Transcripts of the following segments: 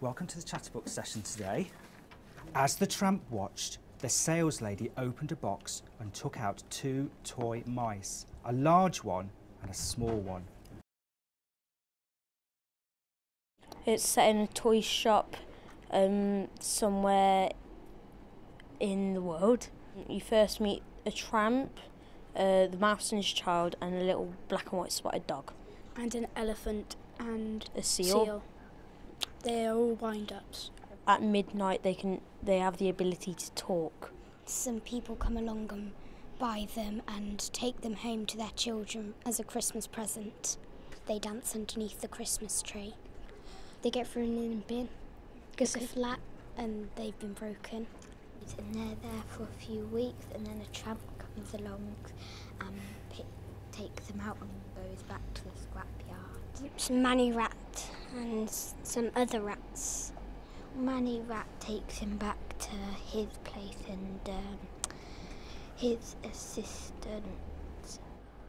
Welcome to the Chatterbooks session today. As the tramp watched, the sales lady opened a box and took out two toy mice, a large one and a small one. It's set in a toy shop um, somewhere in the world. You first meet a tramp, uh, the mouse and his child, and a little black and white spotted dog. and an elephant and A seal. seal. They're all wind-ups. At midnight, they can they have the ability to talk. some people come along and buy them and take them home to their children as a Christmas present. They dance underneath the Christmas tree. They get thrown in a bin because they're flat and they've been broken. and they're there for a few weeks and then a tramp comes along and pick, takes them out and goes back to the scrapyard. Some Manny Rat and some other rats. Manny Rat takes him back to his place and um, his assistant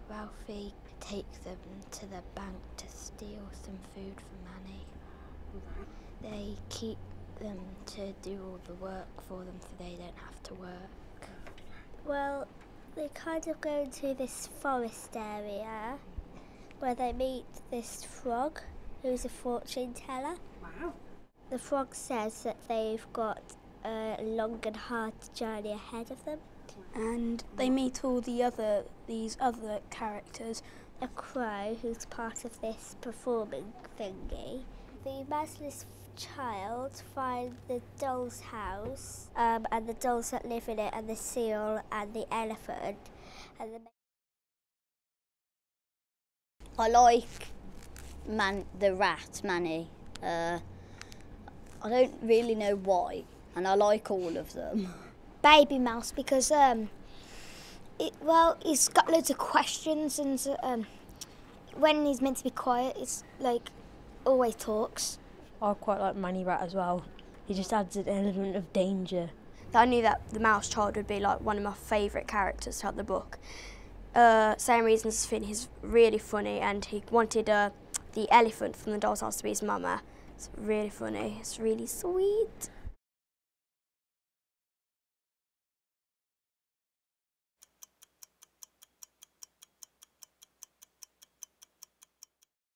Ralphie takes them to the bank to steal some food from Manny. They keep them to do all the work for them so they don't have to work. Well, they kind of go into this forest area where they meet this frog who's a fortune teller. Wow. The frog says that they've got a long and hard journey ahead of them. And they meet all the other these other characters. A crow who's part of this performing thingy. The mouseless child find the doll's house um, and the dolls that live in it and the seal and the elephant and the I like man the rat Manny. Uh, I don't really know why, and I like all of them. Baby mouse because um, it, well, he's got loads of questions and um, when he's meant to be quiet, it's like always talks. I quite like Manny Rat as well. He just adds an element of danger. I knew that the mouse child would be like one of my favourite characters throughout the book. Uh, same reasons as Finn, he's really funny and he wanted uh, the elephant from the doll's house to be his mama. It's really funny, it's really sweet.